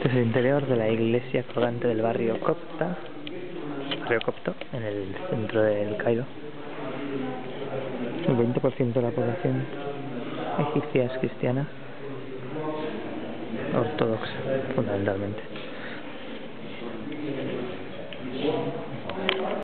Este es el interior de la iglesia colgante del barrio Copta, barrio Copto, en el centro del Cairo. El 20% de la población egipcia es cristiana, ortodoxa, fundamentalmente.